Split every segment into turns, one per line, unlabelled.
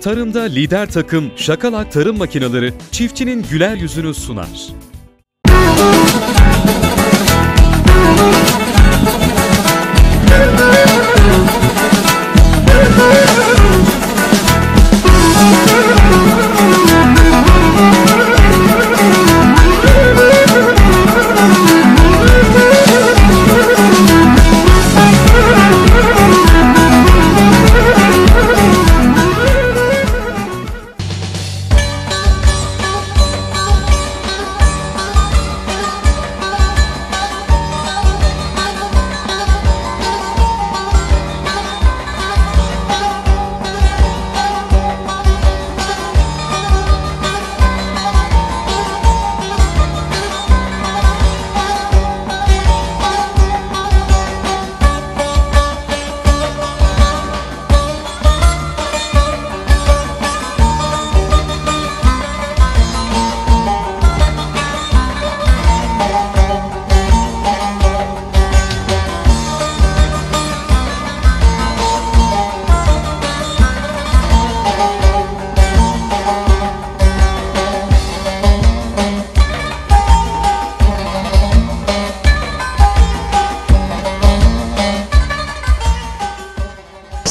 Tarımda lider takım Şakalak Tarım Makineleri çiftçinin güler yüzünü sunar.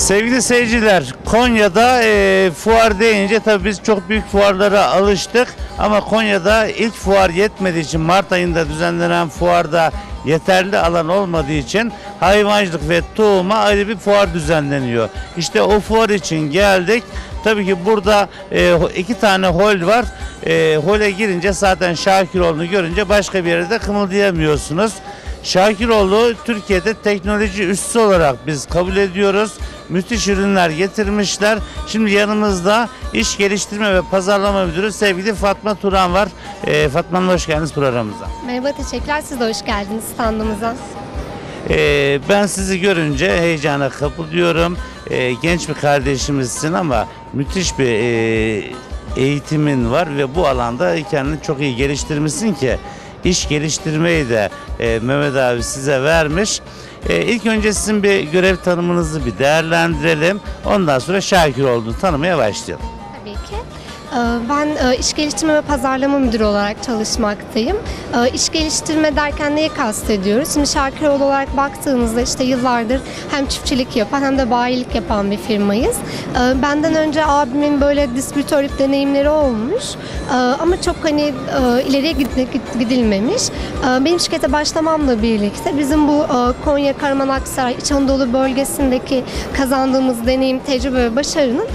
Sevgili seyirciler, Konya'da e, fuar deyince tabii biz çok büyük fuarlara alıştık. Ama Konya'da ilk fuar yetmediği için Mart ayında düzenlenen fuarda yeterli alan olmadığı için hayvancılık ve tohuma ayrı bir fuar düzenleniyor. İşte o fuar için geldik. Tabii ki burada e, iki tane hol var. E, hole girince zaten Şakiroğlu'nu görünce başka bir yerde kımıldayamıyorsunuz. Şakiroğlu Türkiye'de teknoloji üssü olarak biz kabul ediyoruz. Müthiş ürünler getirmişler. Şimdi yanımızda iş geliştirme ve pazarlama müdürü sevgili Fatma Turan var. Ee, Fatma Hanım hoş geldiniz programımıza.
Merhaba, teşekkürler. Siz de hoş geldiniz standımıza.
Ee, ben sizi görünce heyecana kapılıyorum. Ee, genç bir kardeşimizsin ama müthiş bir e, eğitimin var ve bu alanda kendini çok iyi geliştirmişsin ki iş geliştirmeyi de e, Mehmet abi size vermiş. E, ilk önce sizin bir görev tanımınızı bir değerlendirelim. Ondan sonra Şakir olduğunu tanımaya başlayalım.
Ee, Ben e, iş geliştirme ve pazarlama müdürü olarak çalışmaktayım. Ee, İş geliştirme derken neyi kastediyoruz? Şimdi Şarkıroğlu olarak baktığımızda işte yıllardır hem çiftçilik yapan hem de bayilik yapan bir firmayız. Ee, Benden önce abimin böyle distribütörlük deneyimleri olmuş. Ama çok hani e, ileriye gid- gid- gidilmemiş. Benim şirkete başlamamla birlikte bizim bu e, Konya, Karaman, Aksaray, İç Anadolu bölgesindeki kazandığımız deneyim, tecrübe ve başarının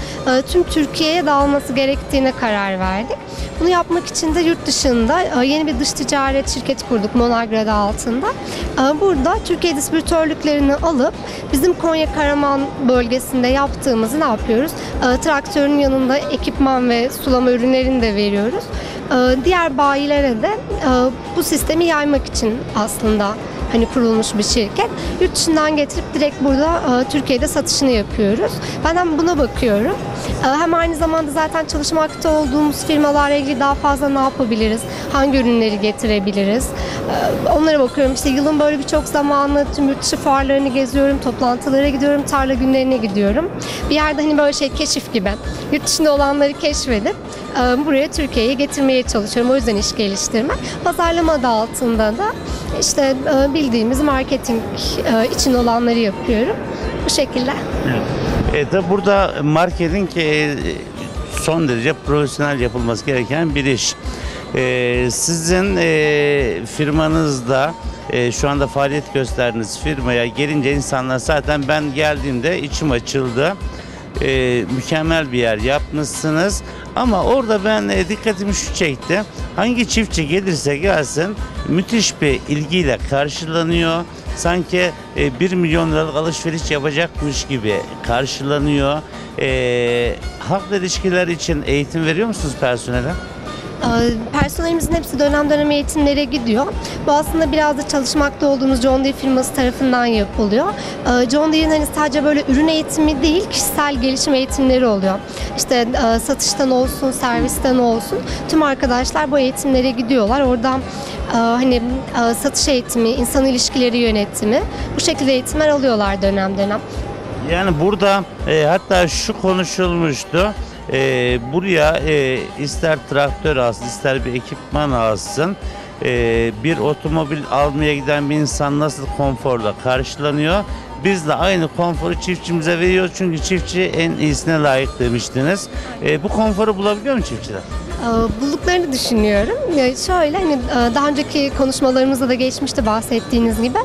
tüm Türkiye'ye dağılması gerektiğine karar verdik. Bunu yapmak için de yurt dışında e, yeni bir dış ticaret şirketi kurduk Monagra adı altında. E, Burada Türkiye distribütörlüklerini alıp bizim Konya Karaman bölgesinde yaptığımızı ne yapıyoruz? E, Traktörün yanında ekipman ve sulama ürünlerini de veriyoruz. Diğer bayilere de bu sistemi yaymak için aslında hani kurulmuş bir şirket. Yurt dışından getirip direkt burada e, Türkiye'de satışını yapıyoruz. Ben hem buna bakıyorum. E, hem aynı zamanda zaten çalışmakta olduğumuz firmalarla ilgili daha fazla ne yapabiliriz? Hangi ürünleri getirebiliriz? E, onlara bakıyorum. İşte yılın böyle birçok zamanı tüm yurt dışı fuarlarını geziyorum, toplantılara gidiyorum, tarla günlerine gidiyorum. Bir yerde hani böyle şey keşif gibi. Yurt dışında olanları keşfedip buraya Türkiye'ye getirmeye çalışıyorum. O yüzden iş geliştirme. Pazarlama adı altında da işte e, bildiğimiz marketing e, için olanları yapıyorum. Bu şekilde.
E, tabi burada marketing e, son derece profesyonel yapılması gereken bir iş. E, sizin e, firmanızda e, şu anda faaliyet gösterdiğiniz firmaya gelince insanlar zaten ben geldiğimde içim açıldı. E, mükemmel bir yer yapmışsınız. Ama orada ben e, dikkatimi şu çekti. Hangi çiftçi gelirse gelsin müthiş bir ilgiyle karşılanıyor. Sanki e, 1 milyon liralık alışveriş yapacakmış gibi karşılanıyor. E, halkla ilişkiler için eğitim veriyor musunuz personele?
Ee, Personelimizin hepsi dönem dönem eğitimlere gidiyor. Bu aslında biraz da çalışmakta olduğumuz John Deere firması tarafından yapılıyor. Ee, John Deere'in hani sadece böyle ürün eğitimi değil, kişisel gelişim eğitimleri oluyor. İşte e, satıştan olsun, servisten olsun tüm arkadaşlar bu eğitimlere gidiyorlar. Oradan e, hani e, satış eğitimi, insan ilişkileri yönetimi bu şekilde eğitimler alıyorlar dönem dönem.
Yani burada e, hatta şu konuşulmuştu. E, buraya e, ister traktör alsın ister bir ekipman alsın e, bir otomobil almaya giden bir insan nasıl konforla karşılanıyor biz de aynı konforu çiftçimize veriyoruz çünkü çiftçi en iyisine layık demiştiniz. E, bu konforu bulabiliyor mu çiftçiler?
Ee, bulduklarını düşünüyorum. Şöyle hani e, daha önceki konuşmalarımızda da geçmişti bahsettiğiniz gibi.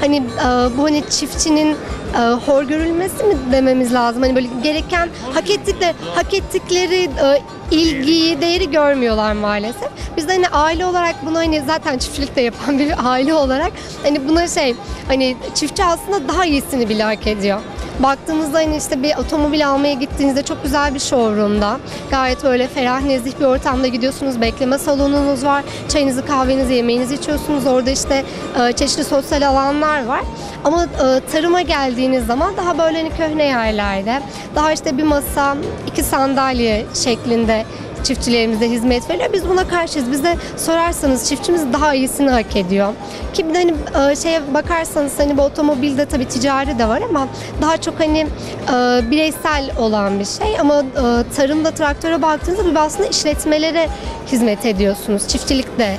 Hani e, bu hani çiftçinin e, hor görülmesi mi dememiz lazım? Hani böyle gereken hak ettikleri hak ettikleri e, ilgiyi, değeri görmüyorlar maalesef. Biz de hani aile olarak bunu hani zaten çiftçilik de yapan bir aile olarak hani buna şey hani çiftçi aslında daha iyisini bile hak ediyor. Baktığınızda hani işte bir otomobil almaya gittiğinizde çok güzel bir showroom'da gayet öyle ferah nezih bir ortamda gidiyorsunuz. Bekleme salonunuz var. Çayınızı, kahvenizi, yemeğinizi içiyorsunuz. Orada işte e, çeşitli sosyal alanlar var. Ama e, tarıma geldiğiniz zaman daha böyle hani köhne yerlerde daha işte bir masa, iki sandalye şeklinde çiftçilerimize hizmet veriyor. Biz buna karşıyız. Bize sorarsanız çiftçimiz daha iyisini hak ediyor. Ki hani e, şeye bakarsanız hani bu otomobilde tabii ticari de var ama daha çok hani e, bireysel olan bir şey ama e, tarımda traktöre baktığınızda bir aslında işletmelere hizmet ediyorsunuz. Çiftçilik de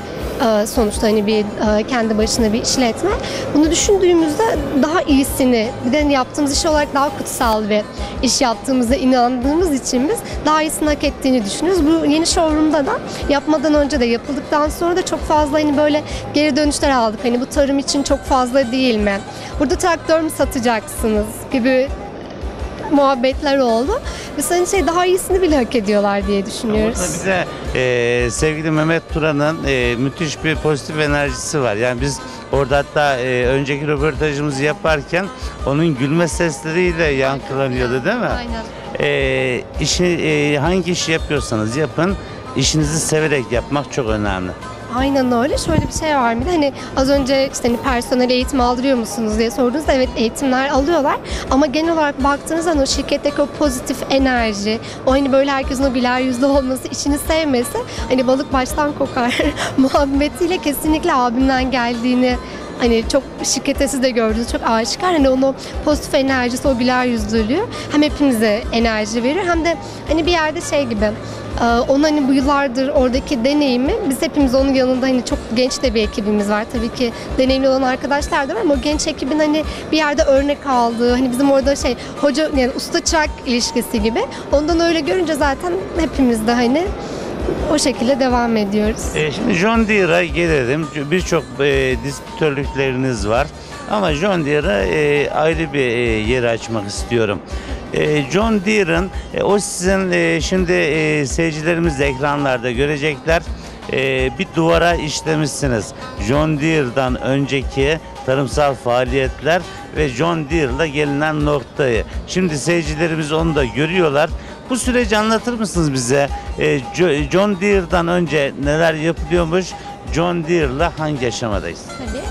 sonuçta hani bir e, kendi başına bir işletme. Bunu düşündüğümüzde daha iyisini, bir de hani yaptığımız iş olarak daha kutsal bir iş yaptığımıza inandığımız için biz daha iyisini hak ettiğini düşünüyoruz. Bu yeni showroom'da da yapmadan önce de yapıldıktan sonra da çok fazla hani böyle geri dönüşler aldık. Hani bu tarım için çok fazla değil mi? Burada traktör mü satacaksınız gibi muhabbetler oldu. Biz hani şey daha iyisini bile hak ediyorlar diye düşünüyoruz.
Orada bize e, sevgili Mehmet Turan'ın e, müthiş bir pozitif enerjisi var. Yani biz orada hatta e, önceki röportajımızı yaparken onun gülme sesleriyle yankılanıyordu değil mi?
Aynen.
E, işi, e, hangi işi yapıyorsanız yapın, işinizi severek yapmak çok önemli.
Aynen öyle. Şöyle bir şey var de hani az önce işte hani personel eğitim aldırıyor musunuz diye sordunuz. Evet eğitimler alıyorlar ama genel olarak baktığınızda hani o şirketteki o pozitif enerji, o hani böyle herkesin o güler yüzlü olması, işini sevmesi hani balık baştan kokar muhabbetiyle kesinlikle abimden geldiğini hani çok şirkette siz de gördünüz çok aşikar hani onun o pozitif enerjisi o güler yüzlülüğü hem hepimize enerji verir hem de hani bir yerde şey gibi onun hani bu yıllardır oradaki deneyimi biz hepimiz onun yanında hani çok genç de bir ekibimiz var tabii ki deneyimli olan arkadaşlar da var ama o genç ekibin hani bir yerde örnek aldığı hani bizim orada şey hoca yani usta çırak ilişkisi gibi ondan öyle görünce zaten hepimiz de hani o şekilde devam ediyoruz.
E, şimdi John Deere'a gelelim. Birçok e, distribütörlükleriniz var. Ama John Deere'a e, ayrı bir e, yer açmak istiyorum. E, John Deere'ın e, o sizin e, şimdi seyircilerimiz de ekranlarda görecekler. Bir duvara işlemişsiniz. John Deere'dan önceki tarımsal faaliyetler ve John Deere'la gelinen noktayı. Şimdi seyircilerimiz onu da görüyorlar. Bu süreci anlatır mısınız bize? Jo- John Deere'dan önce neler yapılıyormuş? John Deere'la hangi aşamadayız?
Tabii.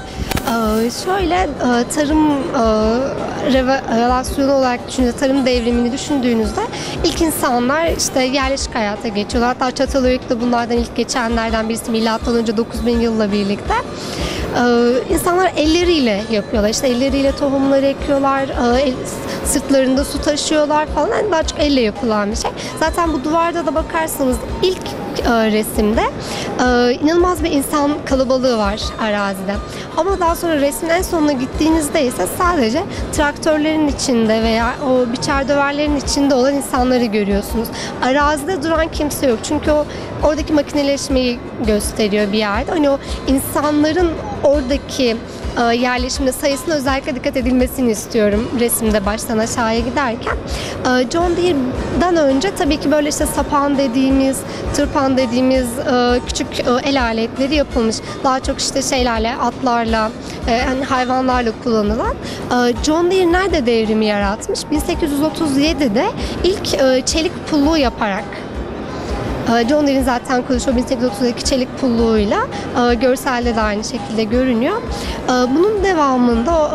Ee, şöyle e, tarım e, relasyonu olarak düşündüğünüzde, tarım devrimini düşündüğünüzde ilk insanlar işte yerleşik hayata geçiyorlar. Hatta Çatalhöyük de bunlardan ilk geçenlerden birisi milattan önce 9000 yılla birlikte. Ee, insanlar elleriyle yapıyorlar. İşte elleriyle tohumları ekiyorlar, e, sırtlarında su taşıyorlar falan. Yani daha çok elle yapılan bir şey. Zaten bu duvarda da bakarsanız ilk e, resimde e, inanılmaz bir insan kalabalığı var arazide. Ama daha sonra resmin en sonuna gittiğinizde ise sadece traktörlerin içinde veya o biçer döverlerin içinde olan insanları görüyorsunuz. Arazide duran kimse yok. Çünkü o oradaki makineleşmeyi gösteriyor bir yerde. Hani o insanların oradaki yerleşimde sayısına özellikle dikkat edilmesini istiyorum resimde baştan aşağıya giderken. E, John Deere'dan önce tabii ki böyle işte sapan dediğimiz, tırpan dediğimiz e, küçük e, el aletleri yapılmış. Daha çok işte şeylerle, atlarla, e, hani hayvanlarla kullanılan. E, John Deere nerede devrimi yaratmış? 1837'de ilk çelik pulluğu yaparak ee, John Deere'in zaten kuruluşu 1832 çelik pulluğuyla e, görselde de aynı şekilde görünüyor. E, Bunun devamında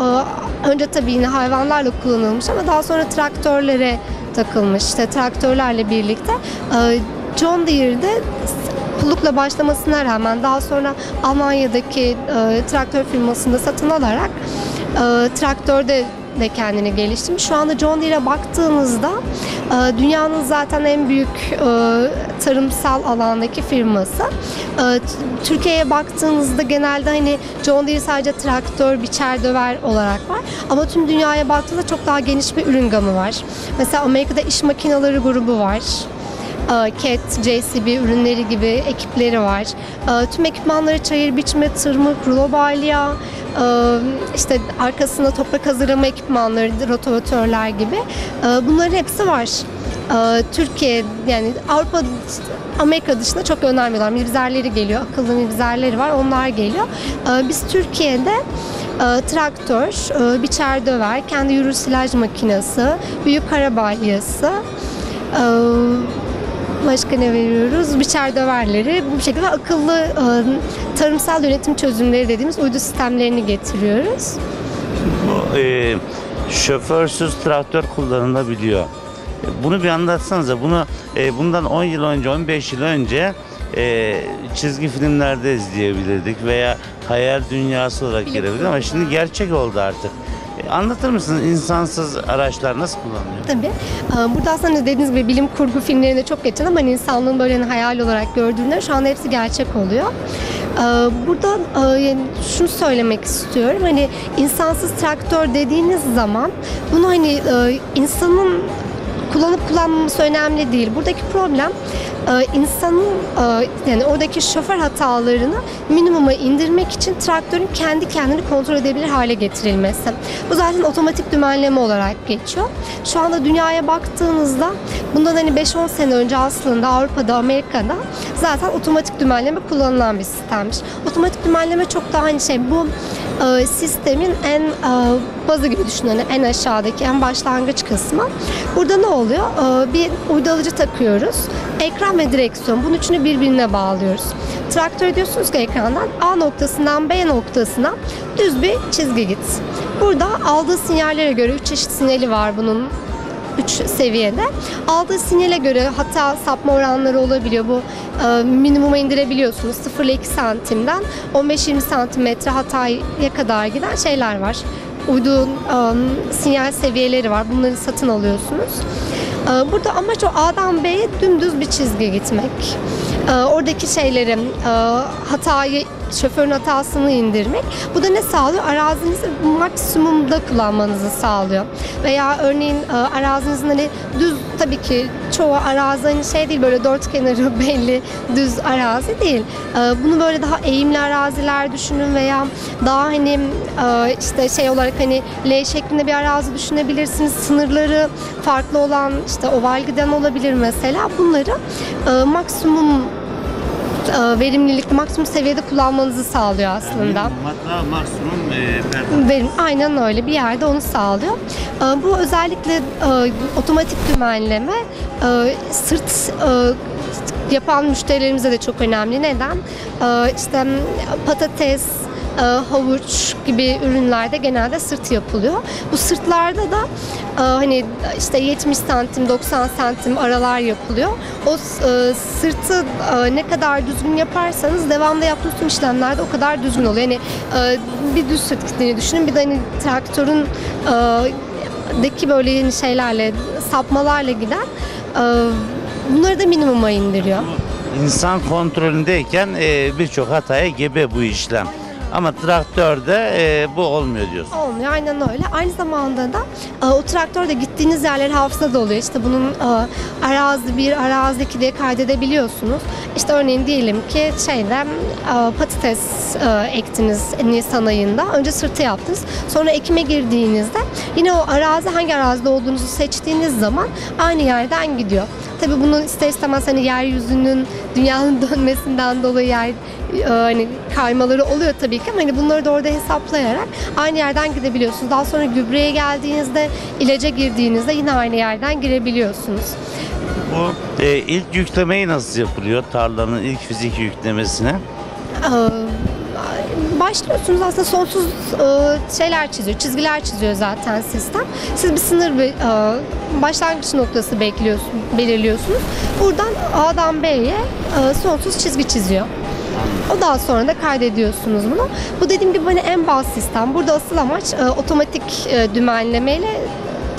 e, önce tabii yine hayvanlarla kullanılmış ama daha sonra traktörlere takılmış. İşte traktörlerle birlikte John Deere'de pullukla başlamasına rağmen daha sonra Almanya'daki traktör firmasında satın alarak traktörde de kendini geliştirmiş. Şu anda John Deere'e baktığınızda e, dünyanın zaten en büyük e, tarımsal alandaki firması. E, Türkiye'ye baktığınızda genelde hani John Deere sadece traktör, biçer, döver olarak var. Ama tüm dünyaya baktığınızda çok daha geniş bir ürün gamı var. Mesela Amerika'da iş makineleri grubu var. E, CAT, JCB ürünleri gibi ekipleri var. E, Tüm ekipmanları çayır biçme, tırmık, rulo balya, e, işte arkasında toprak hazırlama ekipmanları, rotavatörler gibi. E, Bunların hepsi var. Türkiye yani Avrupa Amerika dışında çok önermiyorlar. Mibzerleri geliyor, akıllı mibzerleri var. Onlar geliyor. Biz Türkiye'de e, traktör, e, biçer döver, kendi yürür silaj makinesi, büyük kara balyası, Başka ne veriyoruz? Biçer döverleri. Bu şekilde akıllı e, tarımsal yönetim çözümleri dediğimiz uydu sistemlerini getiriyoruz.
Bu e, şoförsüz traktör kullanılabiliyor. Bunu bir anlatsanıza. Bunu e, bundan 10 yıl önce, 15 yıl önce e, çizgi filmlerde izleyebilirdik veya hayal dünyası olarak
Bilim
gelebilirdi ama şimdi gerçek oldu artık. Anlatır mısınız insansız araçlar nasıl kullanılıyor?
Tabii. Burada aslında dediğiniz gibi bilim kurgu filmlerinde çok geçen ama hani insanlığın böyle hani hayal olarak gördüğünde şu anda hepsi gerçek oluyor. Burada şunu söylemek istiyorum. Hani insansız traktör dediğiniz zaman bunu hani insanın kullanıp kullanmaması önemli değil. Buradaki problem e, insanın e, yani oradaki şoför hatalarını minimuma indirmek için traktörün kendi kendini kontrol edebilir hale getirilmesi. Bu zaten otomatik dümenleme olarak geçiyor. Şu anda dünyaya baktığınızda bundan hani 5-10 sene önce aslında Avrupa'da, Amerika'da zaten otomatik dümenleme kullanılan bir sistemmiş. Otomatik dümenleme çok daha hani şey bu e, sistemin en e, bazı gibi düşünün en aşağıdaki en başlangıç kısmı. Burada ne oluyor? E, bir uydu alıcı takıyoruz. Ekran ve direksiyon. Bunun üçünü birbirine bağlıyoruz. Traktör diyorsunuz ki ekrandan A noktasından B noktasına düz bir çizgi git. Burada aldığı sinyallere göre üç çeşit sinyali var bunun 3 seviyede. Aldığı sinyale göre hata sapma oranları olabiliyor. Bu e, minimuma indirebiliyorsunuz. 0 ile 2 santimden 15-20 santimetre hataya kadar giden şeyler var. Uydu e, sinyal seviyeleri var. Bunları satın alıyorsunuz. E, burada amaç o A'dan B'ye dümdüz bir çizgi gitmek. E, oradaki şeyleri, e, hatayı, şoförün hatasını indirmek. Bu da ne sağlıyor? Arazinizi maksimumda kullanmanızı sağlıyor. Veya örneğin e, arazinizin hani düz tabii ki çoğu arazi hani şey değil böyle dört kenarı belli düz arazi değil. E, bunu böyle daha eğimli araziler düşünün veya daha hani e, işte şey olarak hani L şeklinde bir arazi düşünebilirsiniz. Sınırları farklı olan işte oval giden olabilir mesela. Bunları maksimum verimlilikte maksimum seviyede kullanmanızı sağlıyor aslında.
Hatta maksimum e,
Verim aynen öyle bir yerde onu sağlıyor. E, Bu özellikle e, otomatik dümenleme e, sırt e, yapan müşterilerimize de çok önemli. Neden? E, İşte patates, e, havuç gibi ürünlerde genelde sırt yapılıyor. Bu sırtlarda da e, hani işte 70 santim 90 santim aralar yapılıyor. O e, sırtı e, ne kadar düzgün yaparsanız devamlı yaptığınız tüm işlemlerde o kadar düzgün oluyor. Yani bir düz sırt gittiğini düşünün bir de hani traktörün deki böyle şeylerle sapmalarla giden bunları da minimuma indiriyor.
İnsan kontrolündeyken birçok hataya gebe bu işlem. Ama traktörde e, bu olmuyor diyorsun.
Olmuyor aynen öyle. Aynı zamanda da e, o traktörde gittiğiniz yerler hafızada oluyor. İşte bunun e, arazi 1, arazi 2 diye kaydedebiliyorsunuz. İşte örneğin diyelim ki şeyde e, patates e, ektiniz Nisan ayında. Önce sırtı yaptınız. Sonra ekime girdiğinizde yine o arazi hangi arazide olduğunuzu seçtiğiniz zaman aynı yerden gidiyor. Tabii bunun ister istemez hani yeryüzünün dünyanın dönmesinden dolayı yer e, hani kaymaları oluyor tabii ki ama hani bunları da orada hesaplayarak aynı yerden gidebiliyorsunuz. Daha sonra gübreye geldiğinizde, ilaca girdiğinizde yine aynı yerden girebiliyorsunuz.
Bu e, ilk yüklemeyi nasıl yapılıyor tarlanın ilk fizik yüklemesine?
Ee, başlıyorsunuz aslında sonsuz e, şeyler çiziyor, çizgiler çiziyor zaten sistem. Siz bir sınır e, başlangıç noktası bekliyorsunuz, belirliyorsunuz. Buradan A'dan B'ye e, sonsuz çizgi çiziyor. O daha sonra da kaydediyorsunuz bunu. Bu dediğim gibi hani en baz sistem. Burada asıl amaç e, otomatik e, dümenlemeyle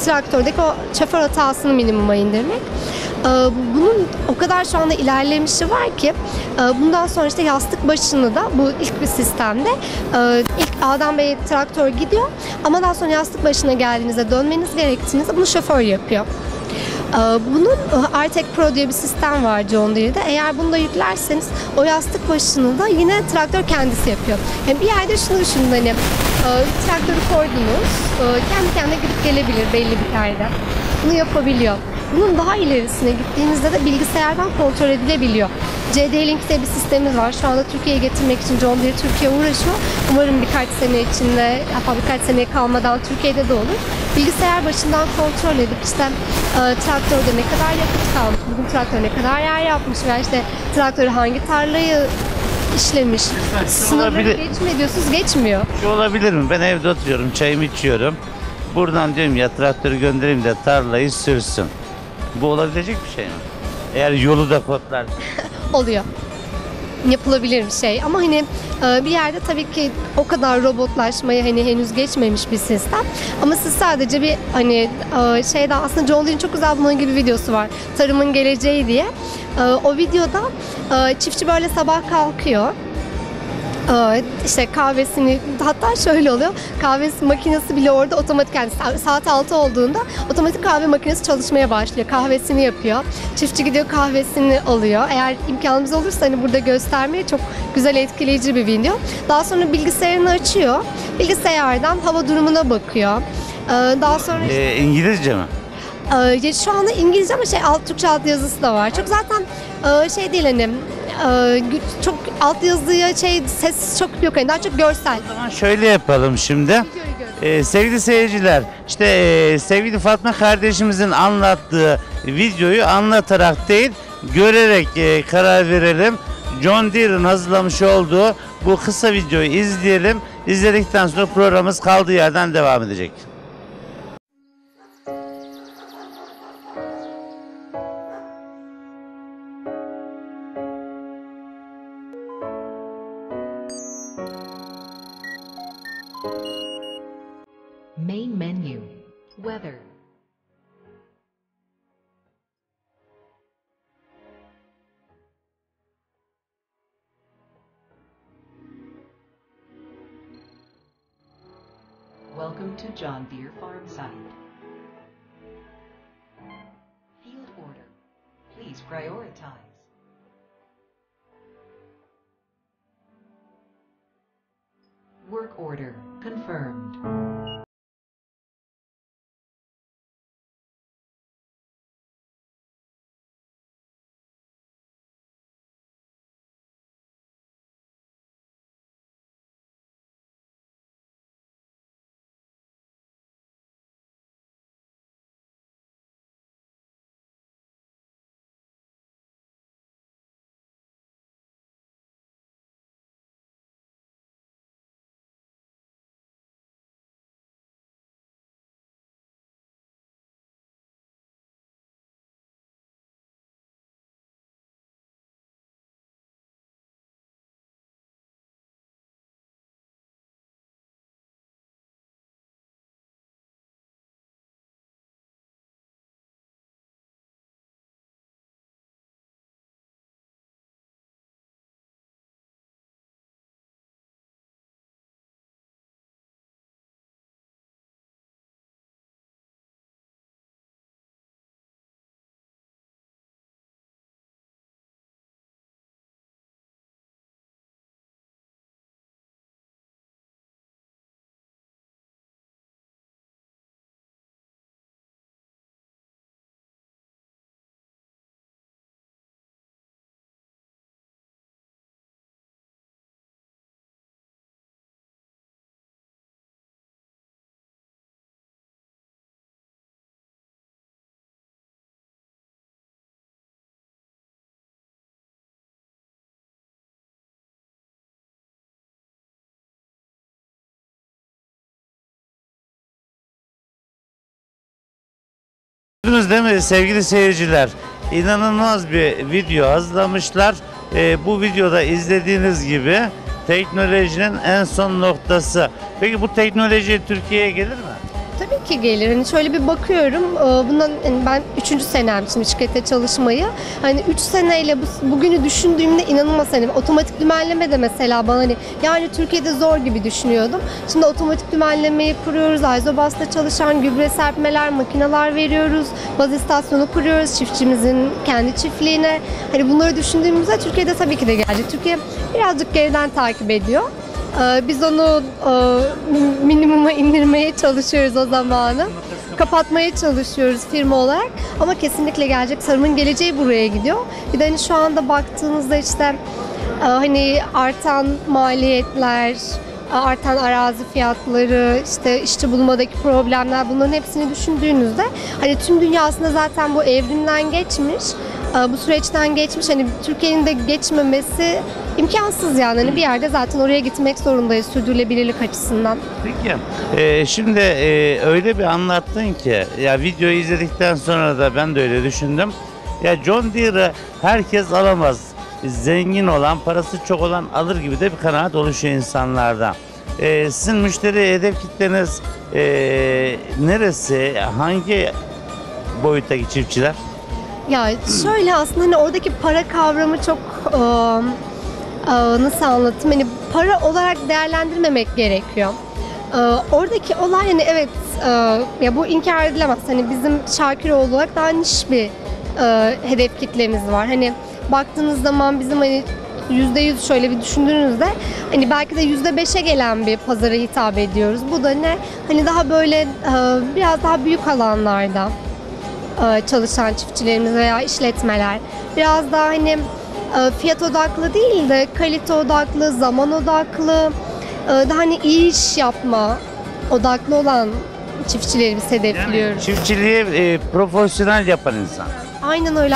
traktördeki o şoför hatasını minimuma indirmek. E, bunun o kadar şu anda ilerlemişi var ki e, bundan sonra işte yastık başını da bu ilk bir sistemde e, ilk A'dan B'ye traktör gidiyor ama daha sonra yastık başına geldiğinizde dönmeniz gerektiğinizde bunu şoför yapıyor. Ee, Bunun e, Artek Pro diye bir sistem var John Deere'de. Eğer bunu da yüklerseniz o yastık başını da yine traktör kendisi yapıyor. Yani bir yerde şunu düşünün hani e, traktörü koydunuz, e, kendi kendine gidip gelebilir belli bir yerde. Bunu yapabiliyor. Bunun daha ilerisine gittiğinizde de bilgisayardan kontrol edilebiliyor. CD-Link diye bir sistemimiz var. Şu anda Türkiye'ye getirmek için John Deere Türkiye uğraşıyor. Umarım birkaç sene içinde, hatta birkaç seneye kalmadan Türkiye'de de olur. Bilgisayar başından kontrol edip işte e, traktörde ne kadar yakıt kalmış, bugün traktör ne kadar yer yapmış veya işte traktörü hangi tarlayı işlemiş. Sınırları
olabilir.
geçmiyor diyorsunuz, geçmiyor.
Şu olabilir mi? Ben evde oturuyorum, çayımı içiyorum. Buradan diyorum ya traktörü göndereyim de tarlayı sürsün. Bu olabilecek bir şey mi? Eğer yolu da kodlar.
oluyor. Yapılabilir bir şey ama hani e, bir yerde tabii ki o kadar robotlaşmayı hani henüz geçmemiş bir sistem. Ama siz sadece bir hani e, şeyden aslında John Deere'in çok güzel bunun gibi videosu var. Tarımın geleceği diye. E, O videoda çiftçi böyle sabah kalkıyor. İşte kahvesini hatta şöyle oluyor. Kahvesi makinesi bile orada otomatik yani sa- saat 6 olduğunda otomatik kahve makinesi çalışmaya başlıyor kahvesini yapıyor. Çiftçi gidiyor kahvesini alıyor. Eğer imkanımız olursa hani burada göstermeye çok güzel etkileyici bir video. Daha sonra bilgisayarını açıyor. Bilgisayardan hava durumuna bakıyor. Daha sonra
Ee, İngilizce mi?
Ee, şu anda İngilizce ama şey alt Türkçe alt yazısı da var. Çok zaten e, şey değil hani e, çok alt yazıya şey ses çok yok hani daha çok görsel.
O zaman şöyle yapalım şimdi. Ee, sevgili seyirciler, işte e, sevgili Fatma kardeşimizin anlattığı videoyu anlatarak değil, görerek e, karar verelim. John Deere'ın hazırlamış olduğu bu kısa videoyu izleyelim. İzledikten sonra programımız kaldığı yerden devam edecek.
Weather. Welcome to John Deere Farm Site. Field order. Please prioritize. Work order confirmed.
Gördünüz değil mi sevgili seyirciler? İnanılmaz bir video hazırlamışlar. e, bu videoda izlediğiniz gibi teknolojinin en son noktası. Peki bu teknoloji Türkiye'ye gelir mi?
Tabii gelir. Hani şöyle bir bakıyorum. e, Bundan hani ben 3. senem şimdi şirkette çalışmayı. Hani 3 seneyle bu, bugünü düşündüğümde inanılmaz hani otomatik dümenleme de mesela bana hani yani Türkiye'de zor gibi düşünüyordum. Şimdi otomatik dümenlemeyi kuruyoruz. Ayzobas'ta çalışan gübre serpmeler, makineler veriyoruz. Baz istasyonu kuruyoruz çiftçimizin kendi çiftliğine. Hani bunları düşündüğümüzde Türkiye'de tabii ki de gelecek. Türkiye birazcık geriden takip ediyor. Ee, Biz onu e, minimuma indirmeye çalışıyoruz o zamanı. Kapatmaya çalışıyoruz firma olarak. Ama kesinlikle gelecek. Tarımın geleceği buraya gidiyor. Bir de hani şu anda baktığınızda işte e, hani artan maliyetler, artan arazi fiyatları, işte işçi bulmadaki problemler bunların hepsini düşündüğünüzde hani tüm dünyasında zaten bu evrimden geçmiş, e, bu süreçten geçmiş. Hani Türkiye'nin de geçmemesi imkansız yani. Hani bir yerde zaten oraya gitmek zorundayız sürdürülebilirlik açısından.
Peki. e, şimdi e, öyle bir anlattın ki ya videoyu izledikten sonra da ben de öyle düşündüm. Ya John Deere'ı herkes alamaz. Zengin olan, parası çok olan alır gibi de bir kanaat oluşuyor insanlarda. E, sizin müşteri hedef kitleniz e, neresi? Hangi boyuttaki çiftçiler?
Ya şöyle aslında hani oradaki para kavramı çok e, e, nasıl anlatayım hani para olarak değerlendirmemek gerekiyor. E, oradaki olay hani evet e, ya bu inkar edilemez. Hani bizim Şakiroğlu olarak daha niş bir e, hedef kitlemiz var. Hani baktığınız zaman bizim hani yüzde yüz şöyle bir düşündüğünüzde hani belki de yüzde beşe gelen bir pazara hitap ediyoruz. Bu da ne? Hani daha böyle biraz daha büyük alanlarda çalışan çiftçilerimiz veya işletmeler biraz daha hani e, fiyat odaklı değil de kalite odaklı, zaman odaklı, e, daha hani iyi iş yapma odaklı olan çiftçilerimizi hedefliyoruz.
Çiftçiliği e, profesyonel yapan insan.
Aynen öyle.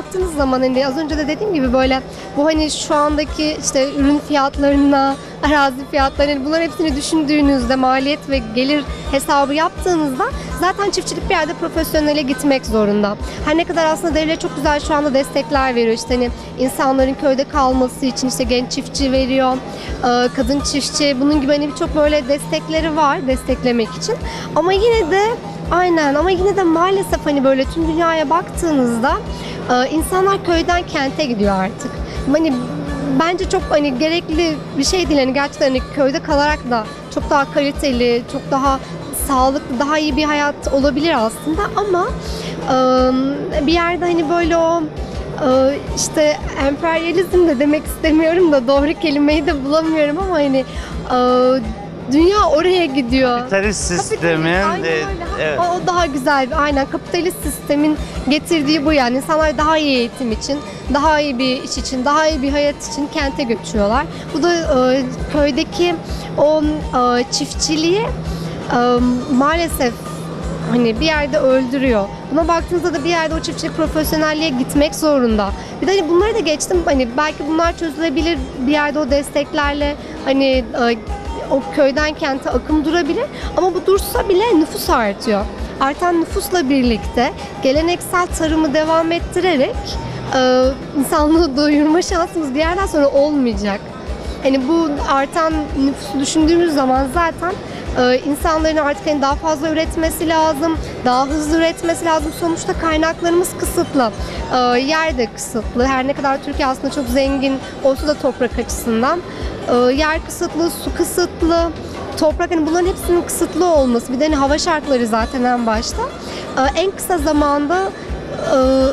Baktığınız, zaman hani az önce de dediğim gibi böyle bu hani şu andaki işte ürün fiyatlarına, arazi fiyatlarına hani bunların hepsini düşündüğünüzde maliyet ve gelir hesabı yaptığınızda zaten çiftçilik bir yerde profesyonele gitmek zorunda. Her ne kadar aslında devlet çok güzel şu anda destekler veriyor. İşte hani insanların köyde kalması için işte genç çiftçi veriyor, e, kadın çiftçi bunun gibi hani birçok böyle destekleri var desteklemek için. Ama yine de Aynen ama yine de maalesef hani böyle tüm dünyaya baktığınızda e, insanlar köyden kente gidiyor artık. Hani bence çok hani gerekli bir şey değil. Hani gerçekten hani köyde kalarak da çok daha kaliteli, çok daha sağlıklı, daha iyi bir hayat olabilir aslında ama e, bir yerde hani böyle o e, işte emperyalizm de demek istemiyorum da doğru kelimeyi de bulamıyorum ama hani e, dünya oraya gidiyor.
Kapitalist sistemin
Aynen öyle.
evet.
O, o daha güzel. bir- Aynen kapitalist sistemin getirdiği bu yani. İnsanlar daha iyi eğitim için, daha iyi bir iş için, daha iyi bir hayat için kente göçüyorlar. Bu da e, köydeki o e, çiftçiliği e, maalesef hani bir yerde öldürüyor. Buna baktığınızda da bir yerde o çiftçilik profesyonelliğe gitmek zorunda. Bir de hani bunları da geçtim. Hani belki bunlar çözülebilir bir yerde o desteklerle hani e, o köyden kente akım durabilir ama bu dursa bile nüfus artıyor. Artan nüfusla birlikte geleneksel tarımı devam ettirerek e, insanlığı doyurma şansımız bir yerden sonra olmayacak. Hani bu artan nüfusu düşündüğümüz zaman zaten e, insanların artık hani daha fazla üretmesi lazım, daha hızlı üretmesi lazım. Sonuçta kaynaklarımız kısıtlı, e, yer de kısıtlı. Her ne kadar Türkiye aslında çok zengin olsa da toprak açısından e, yer kısıtlı, su kısıtlı, toprak hani bunların hepsinin kısıtlı olması. Bir de hani hava şartları zaten en başta. E, en kısa zamanda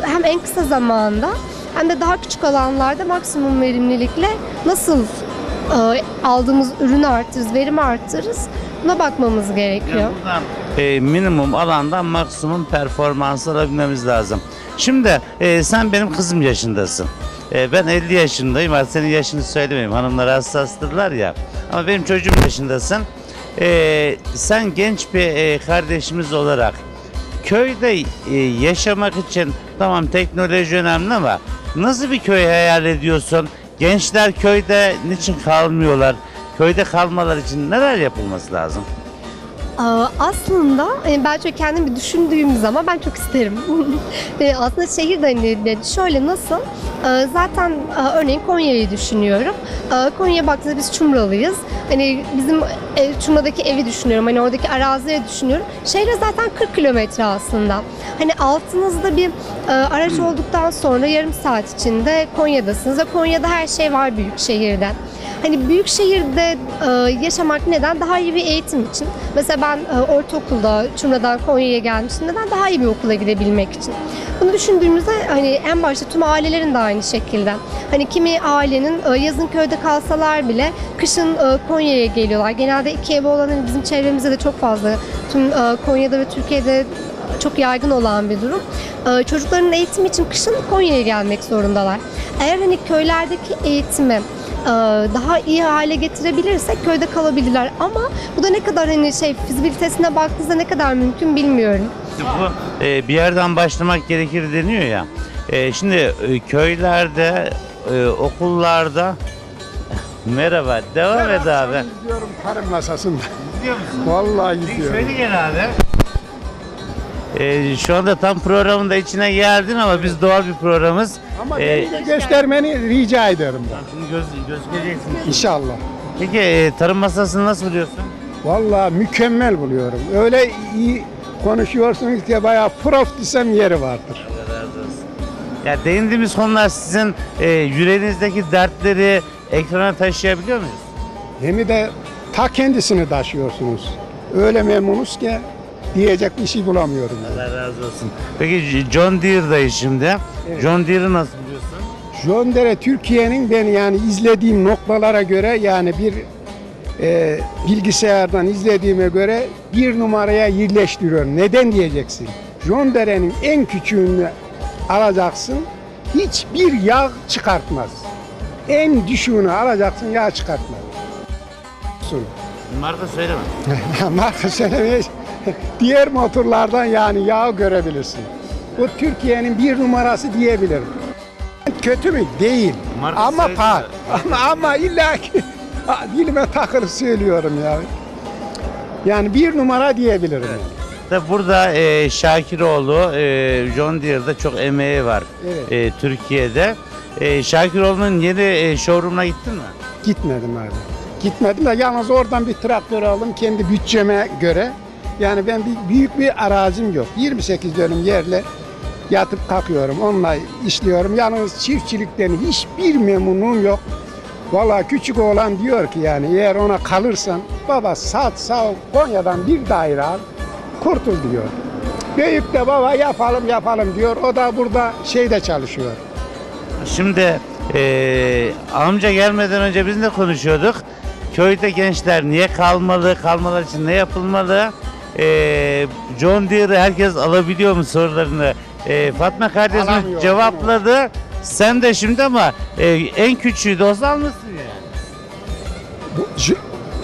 hem en kısa zamanda hem de daha küçük alanlarda maksimum verimlilikle nasıl aldığımız ürünü artırırız, verimi artırırız. Buna bakmamız gerekiyor.
E, minimum alandan maksimum performans alabilmemiz lazım. Şimdi e, sen benim kızım yaşındasın. E, ben 50 yaşındayım. Artık senin yaşını söylemeyeyim. Hanımlar hassastırlar ya. Ama benim çocuğum yaşındasın. E, sen genç bir e, kardeşimiz olarak köyde e, yaşamak için tamam teknoloji önemli ama nasıl bir köy hayal ediyorsun? Gençler köyde niçin kalmıyorlar? Köyde kalmalar için neler yapılması lazım?
Aa, Aslında e, ben çok kendim bir düşündüğüm zaman ben çok isterim. E, aslında şehir de hani şöyle nasıl? Ee, Zaten e, örneğin Konya'yı düşünüyorum. Ee, Konya'ya baktığımızda biz Çumralıyız. Hani bizim e, Çumra'daki evi düşünüyorum. Hani oradaki arazileri düşünüyorum. Şehre zaten 40 kilometre aslında. Hani altınızda bir e, araç olduktan sonra yarım saat içinde Konya'dasınız ve Konya'da her şey var büyük şehirde. Hani büyük şehirde e, yaşamak neden? Daha iyi bir eğitim için. Mesela ben e, ortaokulda Çumra'dan Konya'ya gelmiştim. Neden? Daha iyi bir okula gidebilmek için. Bunu düşündüğümüzde hani en başta tüm ailelerin de aynı şekilde. Hani kimi ailenin e, yazın köyde kalsalar bile kışın Konya'ya geliyorlar. Genelde iki evi olan hani bizim çevremizde de çok fazla. Tüm Konya'da ve Türkiye'de çok yaygın olan bir durum. Çocukların eğitimi için kışın Konya'ya gelmek zorundalar. Eğer hani köylerdeki eğitimi daha iyi hale getirebilirsek köyde kalabilirler. Ama bu da ne kadar hani şey fizibilitesine baktığınızda ne kadar mümkün bilmiyorum.
Bu e, bir yerden başlamak gerekir deniyor ya. E, şimdi e, köylerde, e, okullarda Merhaba, devam et abi.
İzliyorum tarım masasında.
Gidiyor musun?
Vallahi gidiyorum.
şöyle gel abi. E, şu anda tam programın da içine geldin ama biz doğal bir programız.
Ama
E,
beni de göstermeni rica ederim ben.
Şimdi göz, gözükeceksin.
İnşallah.
Peki e, tarım masasını nasıl buluyorsun?
Vallahi mükemmel buluyorum. Öyle iyi konuşuyorsunuz ki bayağı prof desem yeri vardır.
Ya değindiğimiz konular sizin e, yüreğinizdeki dertleri ekrana taşıyabiliyor muyuz?
Hem de ta kendisini taşıyorsunuz. Öyle memnunuz ki diyecek bir şey bulamıyorum. yani.
Allah razı olsun. Peki John Deere'dayız şimdi. John Deere'ı nasıl biliyorsun?
John Deere Türkiye'nin ben yani izlediğim noktalara göre yani bir e, bilgisayardan izlediğime göre bir numaraya yerleştiriyorum. Neden diyeceksin? John Deere'nin en küçüğünü alacaksın. Hiçbir yağ çıkartmaz. En düşüğünü alacaksın yağ çıkartmaz.
Marka söyleme.
Marka söylemeye diğer motorlardan yani yağ görebilirsin. Bu Türkiye'nin bir numarası diyebilirim. Kötü mü? Değil.
Marka
ama par. Ama, ama illa ki dilime takılı söylüyorum ya. Yani bir numara diyebilirim. yani.
Tabi burada e, Şakiroğlu, e, John Deere'da çok emeği var
Evet.
e, Türkiye'de. E, Şakiroğlu'nun yeni e, showroom'una gittin mi?
Gitmedim abi. Gitmedim de yalnız oradan bir traktör aldım kendi bütçeme göre. Yani ben bir, büyük bir arazim yok. 28 dönüm yerle yatıp kalkıyorum. Onunla işliyorum. Yalnız çiftçilikten hiçbir memnunum yok. Vallahi küçük oğlan diyor ki yani eğer ona kalırsan baba sat sağ Konya'dan bir daire al kurtul diyor. Büyük de baba yapalım yapalım diyor. O da burada şeyde çalışıyor.
Şimdi e, amca gelmeden önce biz ne konuşuyorduk? Köyde gençler niye kalmalı, kalmalar için ne yapılmalı? E, John Deere'ı herkes alabiliyor mu sorularını? E, Fatma kardeşimiz
Alamıyor,
cevapladı. Sen de şimdi ama e, en küçüğü de olsa almışsın yani.
Bu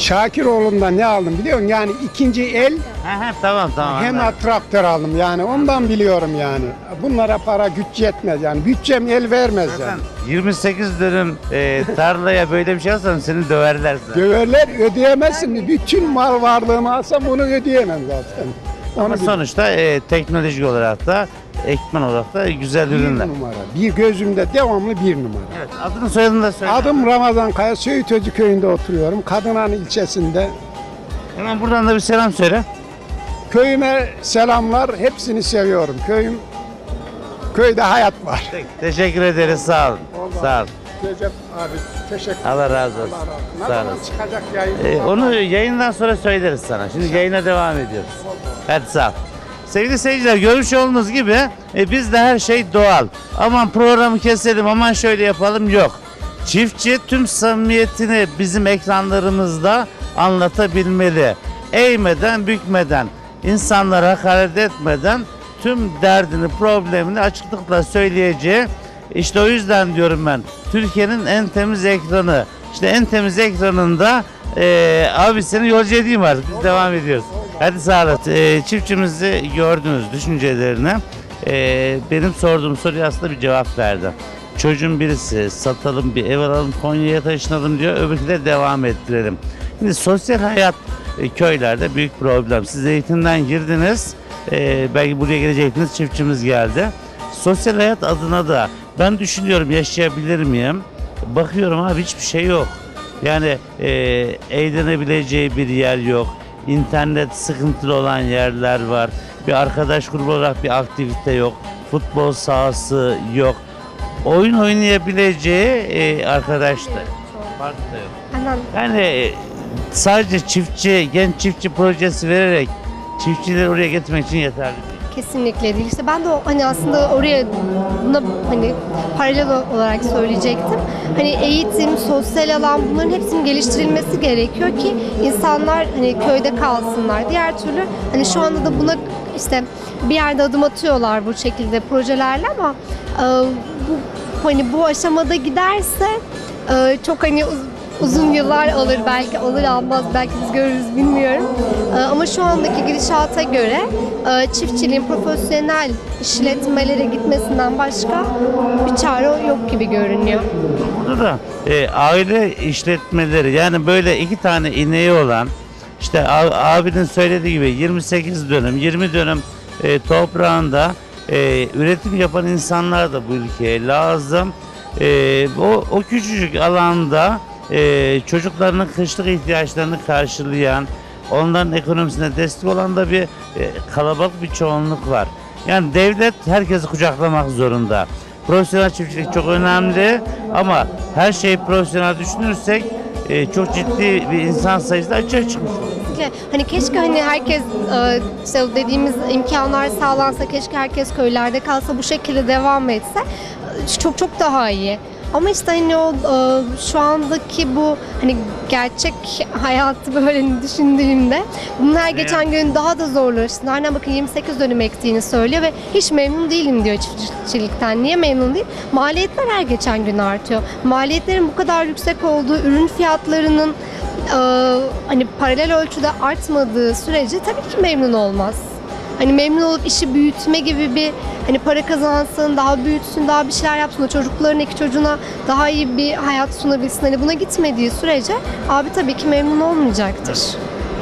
Şakiroğlu'ndan ne aldım biliyor musun? Yani ikinci el
ha, tamam tamam.
hem
anladım.
traktör aldım yani ondan biliyorum yani. Bunlara para güç yetmez yani. Bütçem el vermez
Zaten
yani.
28 dönüm e, tarlaya böyle bir şey alsan seni döverler zaten.
Döverler ödeyemezsin mi? Bütün mal varlığımı alsam bunu ödeyemem zaten.
Ama
Onu bir,
sonuçta e, teknolojik olarak da ekmen olarak da güzel
bir
ürünler.
numara. Bir gözümde devamlı bir numara.
Evet, adını soyadını da söyle.
Adım Ramazan Kaya, Söğütözü köyünde oturuyorum. Kadınan ilçesinde.
Hemen buradan da bir selam söyle.
Köyüme selamlar. Hepsini seviyorum. Köyüm köyde hayat var.
Peki, teşekkür ederiz. Sağ olun. Sağ olun.
Recep abi teşekkür
Allah razı olsun.
Allah razı olsun. Ne
Sağ
zaman çıkacak yayın?
Ee, onu yayından sonra söyleriz sana. Şimdi yayına devam ediyoruz. Hadi sağ ol. Sevgili seyirciler görmüş olduğunuz gibi e, bizde her şey doğal. Aman programı keselim aman şöyle yapalım yok. Çiftçi tüm samimiyetini bizim ekranlarımızda anlatabilmeli. Eğmeden bükmeden, insanlara hakaret etmeden tüm derdini, problemini açıklıkla söyleyeceği işte o yüzden diyorum ben Türkiye'nin en temiz ekranı. İşte en temiz ekranında eee abi seni yolcu edeyim artık. Biz devam ediyoruz. Hadi sağ olasın. Eee, çiftçimizi gördünüz düşüncelerini. Eee, benim sorduğum soruya aslında bir cevap verdi. Çocuğun birisi satalım bir ev alalım Konya'ya taşınalım diyor. Öbürkü de devam ettirelim. Şimdi sosyal hayat e, köylerde büyük problem. Siz eğitimden girdiniz. E, belki buraya gelecektiniz. Çiftçimiz geldi. Sosyal hayat adına da ben düşünüyorum yaşayabilir miyim? Bakıyorum abi hiçbir şey yok. Yani e, eğlenebileceği bir yer yok. İnternet sıkıntılı olan yerler var. Bir arkadaş grubu olarak bir aktivite yok. Futbol sahası yok. Oyun oynayabileceği e, arkadaşlar. Park da yok. Yani e, sadece çiftçi, genç çiftçi projesi vererek çiftçileri oraya getirmek için yeterli.
Kesinlikle değil. İşte ben de o, hani aslında oraya buna hani paralel olarak söyleyecektim. Hani eğitim, sosyal alan bunların hepsinin geliştirilmesi gerekiyor ki insanlar hani köyde kalsınlar. Diğer türlü hani şu anda da buna işte bir yerde adım atıyorlar bu şekilde projelerle ama e, bu hani bu aşamada giderse e, çok hani uzun yıllar alır belki alır almaz belki biz görürüz bilmiyorum. Ee, Ama şu andaki gidişata göre e, çiftçiliğin profesyonel işletmelere gitmesinden başka bir çare yok gibi görünüyor.
Burada da e, aile işletmeleri yani böyle iki tane ineği olan işte abinin söylediği gibi 28 dönüm 20 dönüm e, toprağında e, üretim yapan insanlar da bu ülkeye lazım. E, o, o küçücük alanda e, çocuklarının kışlık ihtiyaçlarını karşılayan onların ekonomisine destek olan da bir e, kalabalık bir çoğunluk var. Yani devlet herkesi kucaklamak zorunda. Profesyonel çiftçilik çok önemli ama her şeyi profesyonel düşünürsek e, çok ciddi bir insan sayısı da açığa çıkmış.
Hani keşke hani herkes e, işte dediğimiz imkanlar sağlansa keşke herkes köylerde kalsa bu şekilde devam etse e, çok çok daha iyi. Ama işte hani o e, şu andaki bu hani gerçek hayatı böyle düşündüğümde bunun her geçen gün daha da zorlaştığını. Aynen bakın 28 dönüm ektiğini söylüyor ve hiç memnun değilim diyor çiftçilikten. Niye memnun değil? Maliyetler her geçen gün artıyor. Maliyetlerin bu kadar yüksek olduğu, ürün fiyatlarının e, hani paralel ölçüde artmadığı sürece tabii ki memnun olmaz. Hani memnun olup işi büyütme gibi bir hani para kazansın, daha büyütsün, daha bir şeyler yapsın, o çocukların iki çocuğuna daha iyi bir hayat sunabilsin. Hani buna gitmediği sürece abi tabii ki memnun olmayacaktır.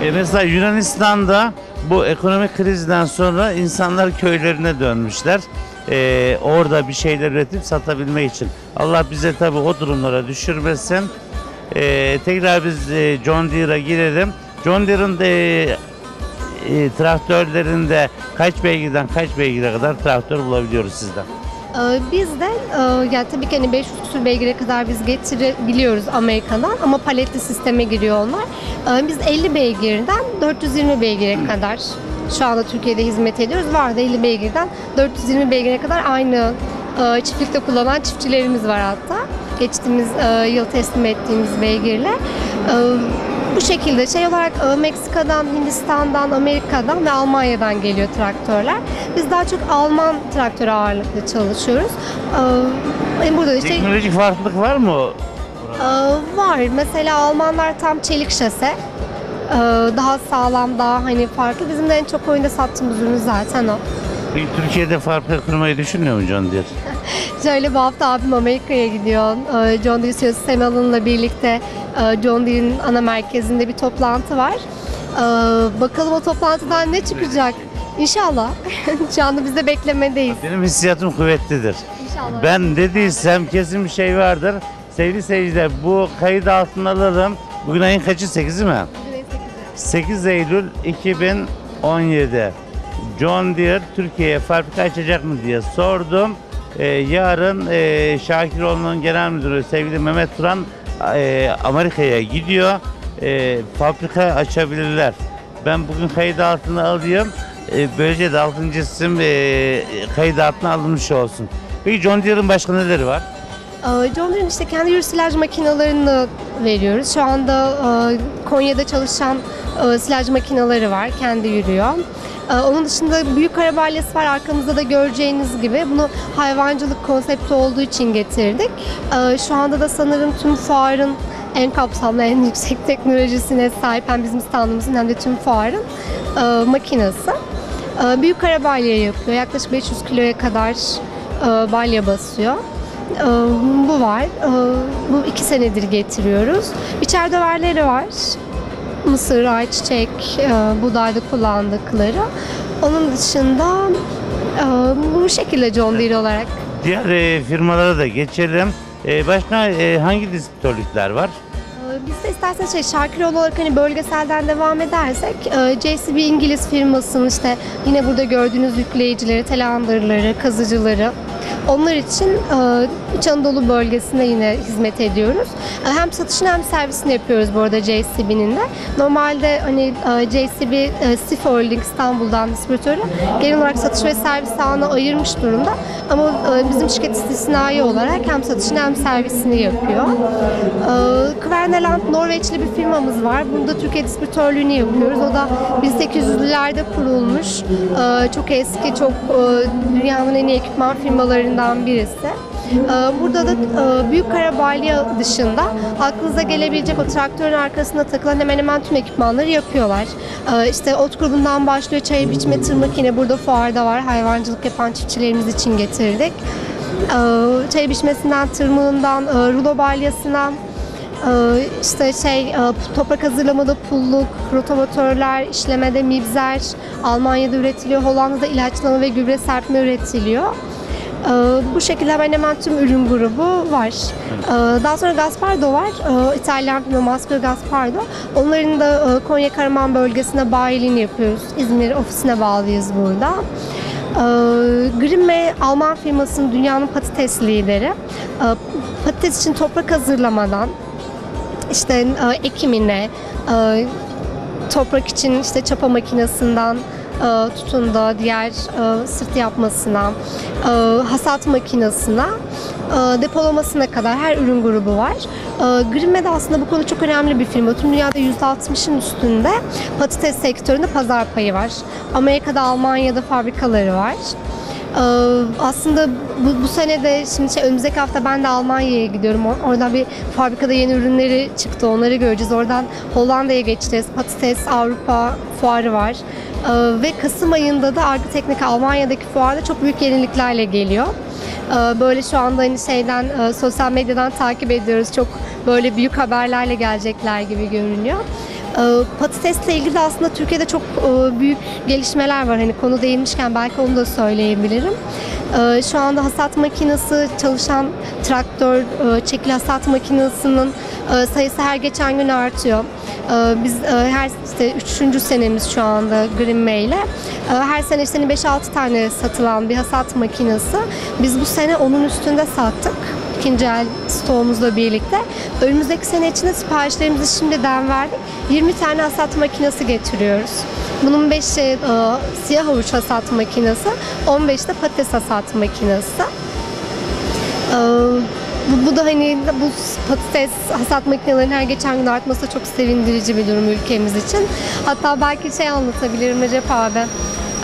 E mesela Yunanistan'da bu ekonomik krizden sonra insanlar köylerine dönmüşler. E, orada bir şeyler üretip satabilmek için. Allah bize tabii o durumlara düşürmesin. E, tekrar biz e, John Deere'a girelim. John Deere'ın de, e, traktörlerinde kaç beygirden kaç beygire kadar traktör bulabiliyoruz sizden?
Ee, Biz de e, yani tabii ki hani 500 küsur beygire kadar biz getirebiliyoruz Amerika'dan ama paletli sisteme giriyor onlar. Ee, Biz 50 beygirden 420 beygire kadar şu anda Türkiye'de hizmet ediyoruz. Var da 50 beygirden 420 beygire kadar aynı e, çiftlikte kullanan çiftçilerimiz var hatta. Geçtiğimiz e, yıl teslim ettiğimiz beygirle. Ee, Bu şekilde şey olarak e, Meksika'dan, Hindistan'dan, Amerika'dan ve Almanya'dan geliyor traktörler. Biz daha çok Alman traktör ağırlıklı çalışıyoruz. Ee, Burada da işte
Teknolojik farklılık var mı?
e, var. Mesela Almanlar tam çelik şase. Ee, Daha sağlam, daha hani farklı. Bizim de en çok oyunda sattığımız ürün zaten o.
Peki Türkiye'de fabrika kurmayı düşünüyor mu John Deere?
Şöyle bu hafta abim Amerika'ya gidiyor. Ee, John Deere CEO'su Sam Allen'la birlikte e, John Deere'in ana merkezinde bir toplantı var. Ee, Bakalım o toplantıdan ne çıkacak? İnşallah. Şu anda biz de beklemedeyiz.
Benim hissiyatım kuvvetlidir.
İnşallah.
Ben dediysem kesin bir şey vardır. Sevgili seyirciler bu kaydı altına alalım. Bugün ayın kaçı? 8'i mi? 8 Eylül 2017. John Deere Türkiye'ye fabrika açacak mı diye sordum. Ee, yarın e, Şakiroğlu'nun genel müdürü sevgili Mehmet Turan e, Amerika'ya gidiyor. E, fabrika açabilirler. Ben bugün kayıt altına alayım. E, böylece de 6. isim e, kayıt altına alınmış olsun. Peki John Deere'ın başka neleri var?
Ee, John Deere'in işte kendi yürü silaj makinelerini veriyoruz. Şu anda e, Konya'da çalışan e, silaj makineleri var. Kendi yürüyor. E, Onun dışında büyük arabalyası var arkamızda da göreceğiniz gibi. Bunu hayvancılık konsepti olduğu için getirdik. E, Şu anda da sanırım tüm fuarın en kapsamlı, en yüksek teknolojisine sahip hem bizim standımızın hem de tüm fuarın e, makinesi. E, Büyük arabalya yapıyor. Yaklaşık 500 kiloya kadar e, balya basıyor. Ee, Bu var. Ee, Bu iki senedir getiriyoruz. Biçer döverleri var. Mısır, ayçiçek, e, buğdayda kullandıkları. Onun dışında e, bu şekilde John Deere olarak.
Diğer e, firmalara da geçelim. Başka hangi distribütörlükler var?
Biz de isterseniz şey Şarkıroğlu olarak hani bölgeselden devam edersek JCB İngiliz firmasının işte yine burada gördüğünüz yükleyicileri, telandırları, kazıcıları onlar için e, İç Anadolu bölgesine yine hizmet ediyoruz. E, Hem satışını hem servisini yapıyoruz bu arada JCB'nin de. Normalde hani e, JCB e, Sif Holding İstanbul'dan distribütörü genel olarak satış ve servis ağına ayırmış durumda. Ama e, bizim şirket istisnai olarak hem satışını hem servisini yapıyor. E, Kverneland Norveçli bir firmamız var. Bunda Türkiye distribütörlüğünü yapıyoruz. O da 1800'lülerde kurulmuş. E, çok eski, çok dünyanın en iyi ekipman firmalarından birisi. E, Burada da e, büyük kara balya dışında aklınıza gelebilecek o traktörün arkasına takılan hemen hemen tüm ekipmanları yapıyorlar. E, İşte ot grubundan başlıyor çayı biçme tırmık yine burada fuarda var. Hayvancılık yapan çiftçilerimiz için getirdik. E, Çay biçmesinden, tırmığından, e, rulo balyasına, ee, işte şey e, toprak hazırlamada pulluk, rotovatörler, işlemede mibzer, Almanya'da üretiliyor, Hollanda'da ilaçlama ve gübre serpme üretiliyor. Ee, Bu şekilde hemen hemen tüm ürün grubu var. Ee, Daha sonra Gaspardo var. Ee, İtalyan firma Maschio Gaspardo. Onların da e, Konya Karaman bölgesine bayiliğini yapıyoruz. İzmir ofisine bağlıyız burada. Grimme Alman firmasının dünyanın patates lideri. Patates için toprak hazırlamadan, işte e, ekimine, e, toprak için işte çapa makinesinden tutun da diğer e, sırt yapmasına, e, hasat makinesine, e, depolamasına kadar her ürün grubu var. E, Grimme de aslında bu konu çok önemli bir firma. Tüm dünyada %60'ın üstünde patates sektöründe pazar payı var. Amerika'da, Almanya'da fabrikaları var. Aslında bu, bu sene de şimdi şey, önümüzdeki hafta ben de Almanya'ya gidiyorum. Or- Oradan bir fabrikada yeni ürünleri çıktı. Onları göreceğiz. Oradan Hollanda'ya geçeceğiz. Patates Avrupa fuarı var. Ee, ve Kasım ayında da Arka Teknik Almanya'daki fuarda çok büyük yeniliklerle geliyor. Ee, böyle şu anda hani şeyden e, sosyal medyadan takip ediyoruz. Çok böyle büyük haberlerle gelecekler gibi görünüyor. Ee, Patatesle ilgili aslında Türkiye'de çok e, büyük gelişmeler var. Hani konu değinmişken belki onu da söyleyebilirim. Ee, Şu anda hasat makinesi çalışan traktör, e, çekil hasat makinesinin e, sayısı her geçen gün artıyor. Ee, Biz her işte üçüncü senemiz şu anda Greenway ile. Ee, Her sene işte 5-6 tane satılan bir hasat makinesi. Biz bu sene onun üstünde sattık ikinci el stoğumuzla birlikte. Önümüzdeki sene içinde siparişlerimizi şimdiden verdik. 20 tane hasat makinesi getiriyoruz. Bunun 5'i e, siyah havuç hasat makinesi, 15 de patates hasat makinesi. E, bu, bu da hani bu patates hasat makinelerinin her geçen gün artması çok sevindirici bir durum ülkemiz için. Hatta belki şey anlatabilirim Recep abi.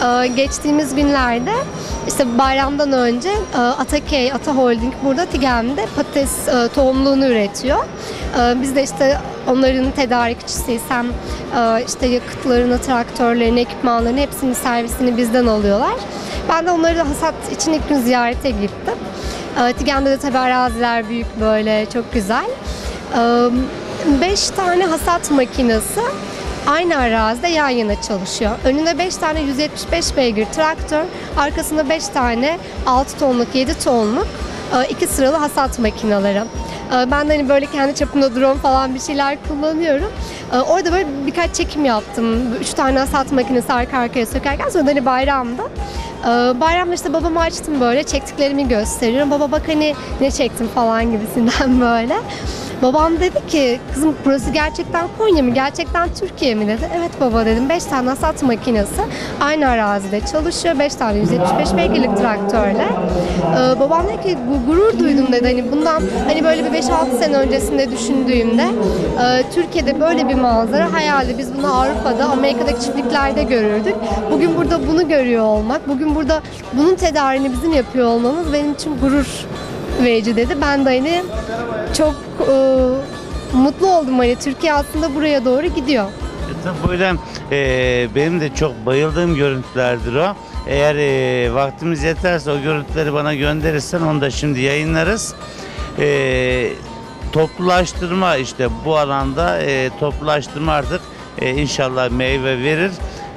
Ee, geçtiğimiz günlerde işte bayramdan önce e, Atakey, Ata Holding burada Tigem'de patates e, tohumluğunu üretiyor. Ee, Biz de işte onların tedarikçisiyiz. Hem e, işte yakıtlarını, traktörlerini, ekipmanlarını hepsinin servisini bizden alıyorlar. Ben de onları da hasat için ilk gün ziyarete gittim. Tigem'de de tabii araziler büyük böyle çok güzel. 5 tane hasat makinesi aynı arazide yan yana çalışıyor. Önünde 5 tane 175 beygir traktör, arkasında 5 tane 6 tonluk, 7 tonluk e, iki sıralı hasat makineleri. Ben de hani böyle kendi çapımda drone falan bir şeyler kullanıyorum. E, Orada böyle birkaç çekim yaptım. Üç tane hasat makinesi arka arkaya sökerken sonra hani bayramda. E, Bayramda işte babamı açtım böyle çektiklerimi gösteriyorum. Baba bak hani ne çektim falan gibisinden böyle. Babam dedi ki kızım burası gerçekten Konya mı? Gerçekten Türkiye mi dedi. Evet baba dedim. 5 tane hasat makinesi aynı arazide çalışıyor. 5 tane 175 beygirlik traktörle. Ee, babam dedi ki "Gu- gurur duydum dedi. Hani bundan hani böyle bir 5-6 sene öncesinde düşündüğümde e, Türkiye'de böyle bir manzara hayaldi. Biz bunu Avrupa'da, Amerika'daki çiftliklerde görürdük. Bugün burada bunu görüyor olmak, bugün burada bunun tedarini bizim yapıyor olmamız benim için gurur verici dedi. Ben de hani çok e, mutlu oldum hani Türkiye aslında buraya doğru gidiyor.
E, tabii böyle e, benim de çok bayıldığım görüntülerdir o. Eğer e, vaktimiz yeterse o görüntüleri bana gönderirsen onu da şimdi yayınlarız. E, toplulaştırma işte bu alanda e, toplulaştırma artık e, inşallah meyve verir.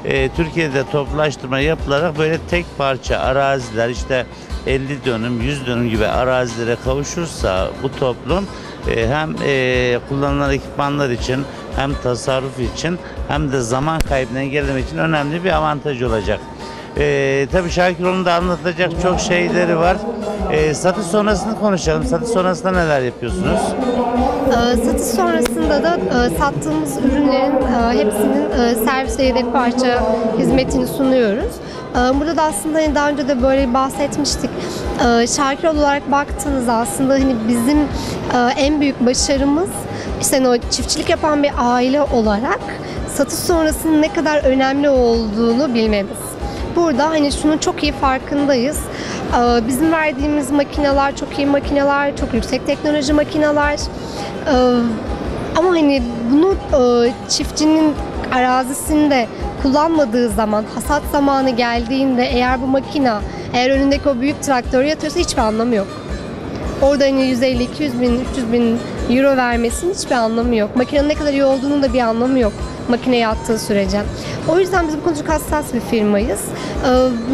E, Türkiye'de toplaştırma yapılarak böyle tek parça araziler işte 50 dönüm 100 dönüm gibi arazilere kavuşursa bu toplum e, hem e, kullanılan ekipmanlar için hem tasarruf için hem de zaman kaybını engellemek için önemli bir avantaj olacak. Ee, tabii Şakiroğlu'nun da anlatacak çok şeyleri var. Ee, satış sonrasını konuşalım. Satış sonrasında neler yapıyorsunuz?
Ee, Satış sonrasında da e, sattığımız ürünlerin e, hepsinin e, servis yedek parça hizmetini sunuyoruz. Ee, Burada da aslında hani daha önce de böyle bahsetmiştik. Ee, Şarkır olarak baktığınızda aslında hani bizim e, en büyük başarımız işte hani o çiftçilik yapan bir aile olarak satış sonrasının ne kadar önemli olduğunu bilmemiz. Burada hani şunun çok iyi farkındayız. Ee, Bizim verdiğimiz makineler çok iyi makineler, çok yüksek teknoloji makineler. Ama hani bunu e, çiftçinin arazisinde kullanmadığı zaman, hasat zamanı geldiğinde eğer bu makina, eğer önündeki o büyük traktörü yatırsa hiçbir anlamı yok. Orada hani 150, 200 bin, 300 bin euro vermesinin hiçbir anlamı yok. Makinenin ne kadar iyi olduğunun da bir anlamı yok makine yattığı sürece. O yüzden biz bu konuda çok hassas bir firmayız.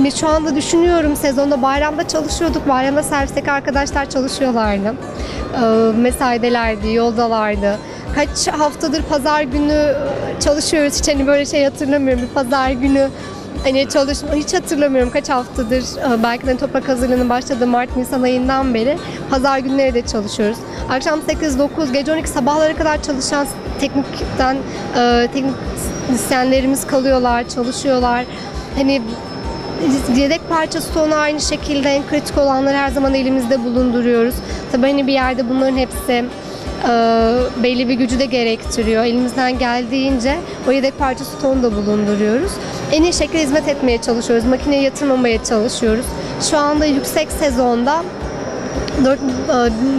Ee, şu anda düşünüyorum sezonda bayramda çalışıyorduk. Bayramda servisteki arkadaşlar çalışıyorlardı. Ee, mesaidelerdi, yoldalardı. Kaç haftadır pazar günü çalışıyoruz. Hiç hani böyle şey hatırlamıyorum. Bir pazar günü Hani çalışma hiç hatırlamıyorum kaç haftadır e, belki de toprak hazırlığının başladığı Mart Nisan ayından beri pazar günleri de çalışıyoruz. Akşam 8-9 gece 12 sabahlara kadar çalışan teknikten e, teknisyenlerimiz kalıyorlar, çalışıyorlar. Hani yedek parça stoğunu aynı şekilde en kritik olanları her zaman elimizde bulunduruyoruz. Tabii hani bir yerde bunların hepsi belli bir gücü de gerektiriyor. Elimizden geldiğince o yedek parça stoğunu da bulunduruyoruz. En iyi şekilde hizmet etmeye çalışıyoruz. Makineye yatırmamaya çalışıyoruz. Şu anda yüksek sezonda 4,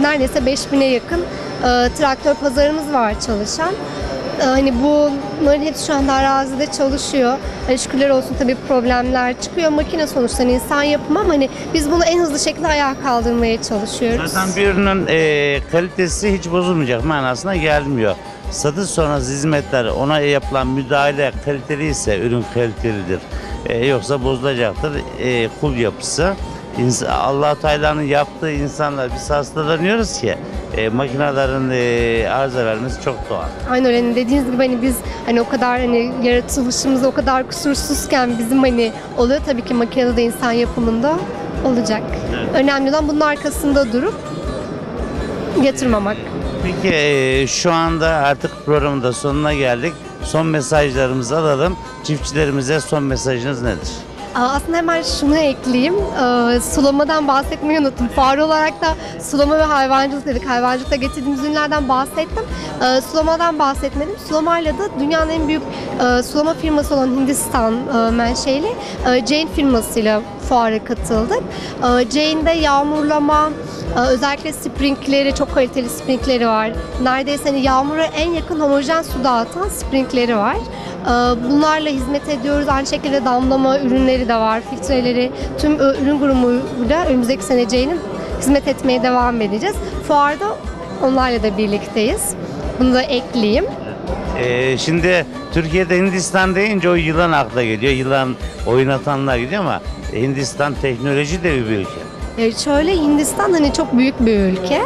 neredeyse 5000'e yakın e, traktör pazarımız var çalışan. E, Hani bunların hepsi şu anda arazide çalışıyor. Hani şükürler olsun tabii problemler çıkıyor. Makine sonuçta hani insan yapımı ama hani biz bunu en hızlı şekilde ayağa kaldırmaya çalışıyoruz.
Zaten bir ürünün e, kalitesi hiç bozulmayacak manasına gelmiyor. Satış sonrası hizmetler ona yapılan müdahale kaliteli ise ürün kalitelidir. E, yoksa bozulacaktır. E, kul yapısı. Allah Teala'nın yaptığı insanlar biz hastalanıyoruz ki e, makinelerin e, arıza vermesi çok doğal.
Aynen öyle. Hani dediğiniz gibi hani biz hani o kadar hani yaratılışımız o kadar kusursuzken bizim hani oluyor tabii ki makinede de insan yapımında olacak. Önemli olan bunun arkasında durup yatırmamak.
Peki e, şu anda artık programın da sonuna geldik. Son mesajlarımızı alalım. Çiftçilerimize son mesajınız nedir?
Aslında hemen şunu ekleyeyim. Sulamadan bahsetmeyi unuttum. Fuar olarak da sulama ve hayvancılık dedik. Hayvancılıkta getirdiğimiz ürünlerden bahsettim. Sulamadan bahsetmedim. Sulamayla da dünyanın en büyük sulama firması olan Hindistan menşeli Jane firmasıyla fuara katıldık. E, Jane'de yağmurlama, e, özellikle sprinkleri, çok kaliteli sprinkleri var. Neredeyse hani yağmura en yakın homojen su dağıtan sprinkleri var. Ee, Bunlarla hizmet ediyoruz. Aynı şekilde damlama ürünleri de var, filtreleri. Tüm e, ürün grubuyla önümüzdeki sene C'nin hizmet etmeye devam edeceğiz. Fuarda onlarla da birlikteyiz. Bunu da ekleyeyim.
Ee, şimdi Türkiye'de Hindistan deyince o yılan akla geliyor. Yılan oynatanlar gidiyor ama Hindistan teknoloji de bir ülke.
Ee, Şöyle Hindistan hani çok büyük bir ülke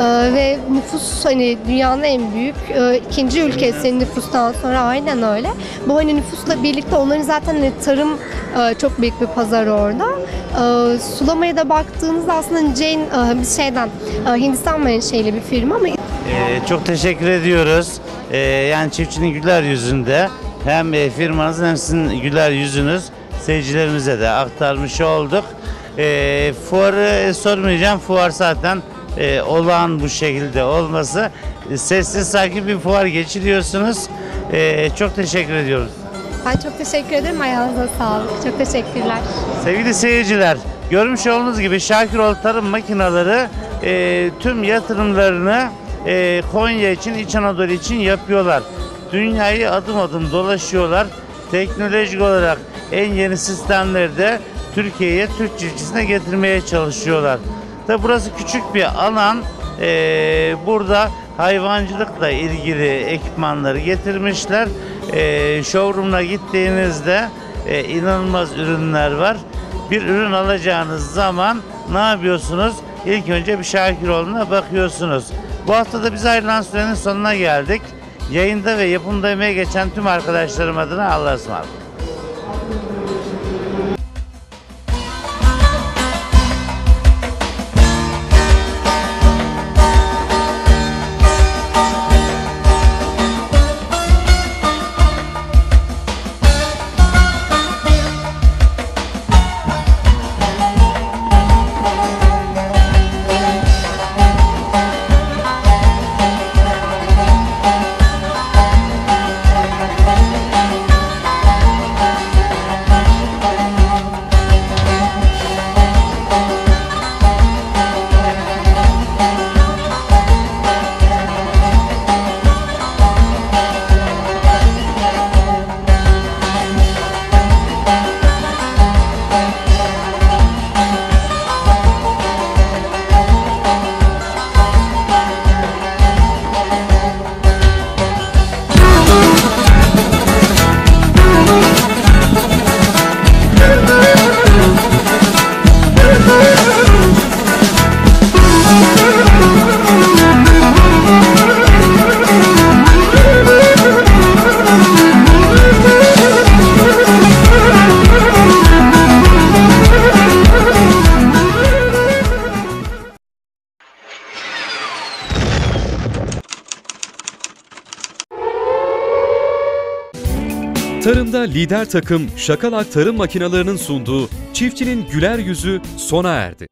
Ee, ve nüfus hani dünyanın en büyük e, ikinci ülkesi nüfustan sonra aynen öyle. Bu hani nüfusla birlikte onların zaten hani tarım e, çok büyük bir pazar orada. Ee, Sulamaya da baktığınızda aslında Jane e, bir şeyden e, Hindistan menşeli bir firma ama
Ee, çok teşekkür ediyoruz. Ee, yani çiftçinin güler yüzünde hem e, firmanızın hem sizin güler yüzünüz seyircilerimize de aktarmış olduk. Ee, fuarı e, sormayacağım. Fuar zaten e, olağan bu şekilde olması. E, Sessiz sakin bir fuar geçiriyorsunuz. Ee, çok teşekkür ediyoruz.
ben çok teşekkür ederim. Ayağınıza sağlık. Çok teşekkürler.
Sevgili seyirciler, görmüş olduğunuz gibi Şakiroğlu Tarım Makineleri e, tüm yatırımlarını e, Konya için, İç Anadolu için yapıyorlar. Dünyayı adım adım dolaşıyorlar. Teknolojik olarak en yeni sistemleri de Türkiye'ye, Türk çiftçisine getirmeye çalışıyorlar. Tabi burası küçük bir alan. E, burada hayvancılıkla ilgili ekipmanları getirmişler e, showroom'a gittiğinizde e, inanılmaz ürünler var. Bir ürün alacağınız zaman ne yapıyorsunuz? İlk önce bir Şakiroğlu'na bakıyorsunuz. Bu hafta da biz ayrılan sürenin sonuna geldik. Yayında ve yapımda emeği geçen tüm arkadaşlarım adına Allah'a ısmarladık.
Lider takım Şakalak Tarım Makinalarının sunduğu Çiftçinin Güler Yüzü sona erdi.